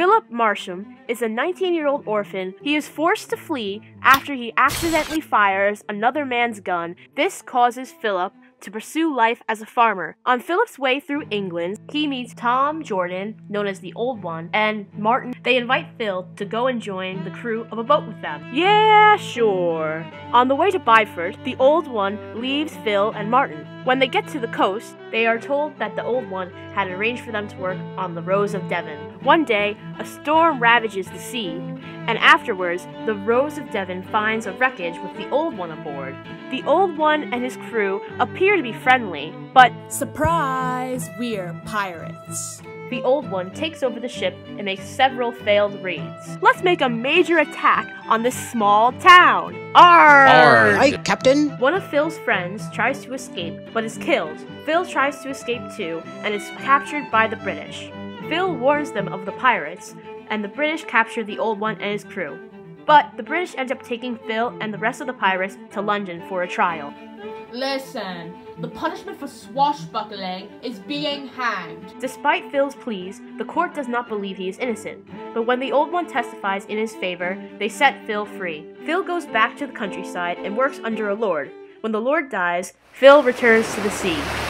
Philip Marsham is a 19 year old orphan. He is forced to flee after he accidentally fires another man's gun. This causes Philip to pursue life as a farmer. On Philip's way through England, he meets Tom Jordan, known as the Old One, and Martin. They invite Phil to go and join the crew of a boat with them. Yeah, sure. On the way to Bideford, the Old One leaves Phil and Martin. When they get to the coast, they are told that the Old One had arranged for them to work on the Rose of Devon. One day, a storm ravages the sea, and afterwards, the Rose of Devon finds a wreckage with the Old One aboard. The Old One and his crew appear to be friendly, but Surprise! We're pirates. the Old One takes over the ship and makes several failed raids. Let's make a major attack on this small town. Arr! Arr. Aye, Captain. One of Phil's friends tries to escape, but is killed. Phil tries to escape too, and is captured by the British. Phil warns them of the pirates, and the British capture the Old One and his crew. But the British end up taking Phil and the rest of the pirates to London for a trial. Listen, the punishment for swashbuckling is being hanged. Despite Phil's pleas, the court does not believe he is innocent. But when the Old One testifies in his favor, they set Phil free. Phil goes back to the countryside and works under a lord. When the lord dies, Phil returns to the sea.